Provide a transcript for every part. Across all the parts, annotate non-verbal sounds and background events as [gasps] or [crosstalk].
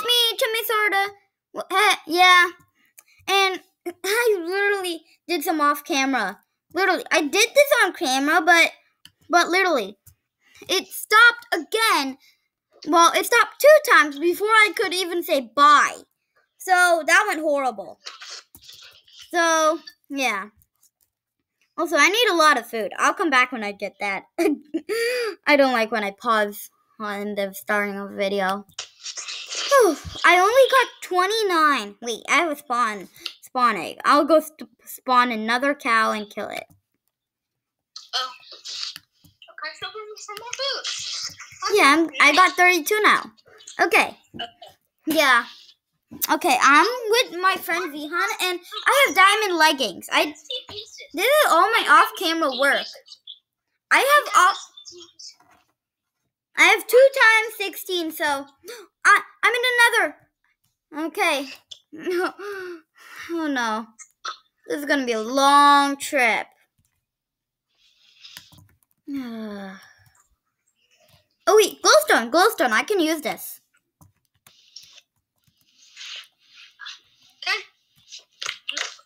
it's me, Timmy Sarda. Eh, yeah, and [laughs] I literally did some off camera. Literally, I did this on camera, but but literally, it stopped again. Well, it stopped two times before I could even say bye. So that went horrible. So yeah. Also, I need a lot of food. I'll come back when I get that. [laughs] I don't like when I pause on the starting of a video. Whew, I only got 29. Wait, I have a spawn spawn egg. I'll go spawn another cow and kill it. Oh. Okay, so for more food. Yeah, I'm, I got 32 now. Okay. Yeah. Okay, I'm with my friend Vihan, and I have diamond leggings. I Let's see pieces. this is all my off-camera work. I have off. I have two times 16, so I I'm in another. Okay. No. [gasps] Oh no. This is gonna be a long trip. [sighs] Oh wait, glowstone, glowstone. I can use this. Okay.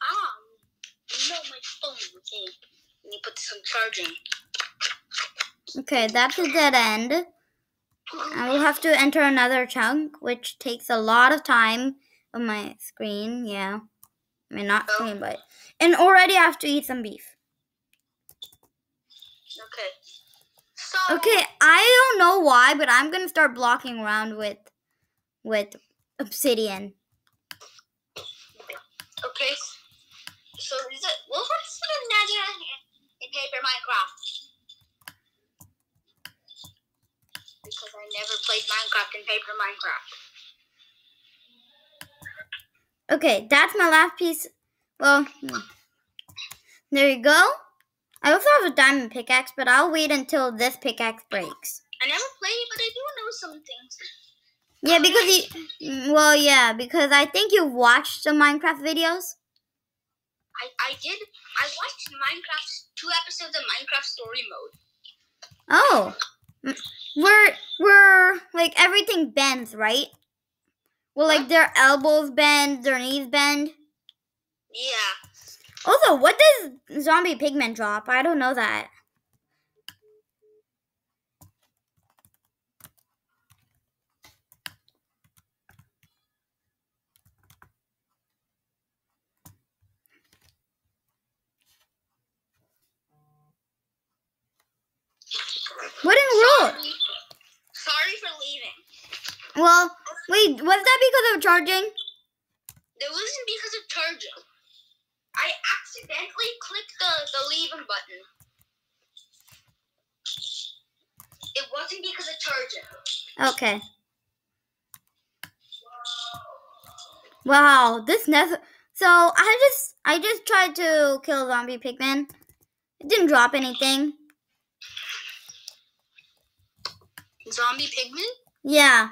Ah, no, my phone. Okay. Let put this on charging. Okay, that's a dead end. I will have to enter another chunk, which takes a lot of time on my screen. Yeah. I mean, not oh. screen, but. And already I have to eat some beef. Okay. So. Okay, I don't know why, but I'm gonna start blocking around with with obsidian. Okay. So is it? Well, what's the nether in Paper Minecraft? Because I never played Minecraft in Paper Minecraft. Okay, that's my last piece. Well, hmm. there you go. I also have a diamond pickaxe, but I'll wait until this pickaxe breaks. I never played, but I do know some things. Yeah, because you. Well, yeah, because I think you've watched some Minecraft videos. I, I did. I watched Minecraft two episodes of Minecraft Story Mode. Oh, Mm, where like everything bends, right? Well, like their elbows bend, their knees bend. Yeah. Also, what does zombie pigman drop? I don't know that. What in the world? Sorry, sorry for leaving. Well, wait, was that because of charging? It wasn't because of charging. I accidentally clicked the, the leaving button. It wasn't because of charging. Okay. Wow, this never. So I just I just tried to kill zombie pigman. It didn't drop anything. Zombie pigmen? Yeah,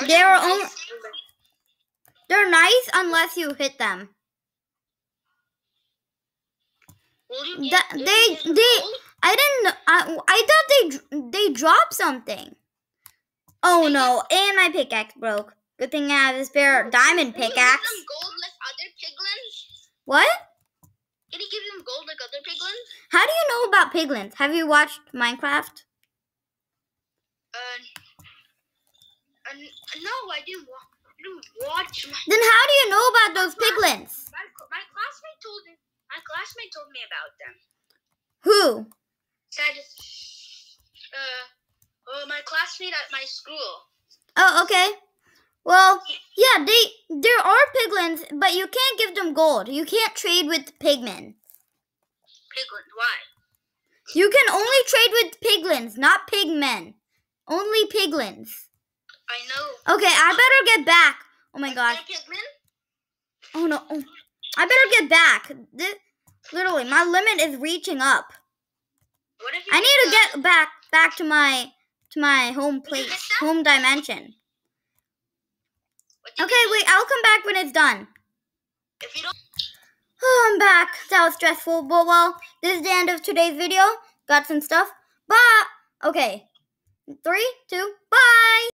Are They were nice? only- they're nice unless you hit them. Will you That- they- they- I didn't. I, I thought they they dropped something. Oh no! And my pickaxe broke. Good thing I have a spare diamond Will you give pickaxe. them gold like other piglins? What? Can you give them gold like other piglins? How do you know about piglins? Have you watched Minecraft? Uh, uh, no, I didn't, wa- I didn't watch my, Then how do you know about those piglins? my my classmate told me my classmate told me about them. Who? Said, uh, uh, my classmate at my school. Oh, okay. Well, yeah, they there are piglins, but you can't give them gold. You can't trade with pigmen. Piglins, why? You can only trade with piglins, not pigmen. Only piglins. I know. Okay, I better get back. Oh my god. Oh no. Oh, I better get back. This, literally, my limit is reaching up. What if you I need to get back back to my to my home place, home dimension. Okay, wait. I'll come back when it's done. If you don't, Oh, [sighs] I'm back. That was stressful, but well, this is the end of today's video. Got some stuff. Bye. Okay. Three, two.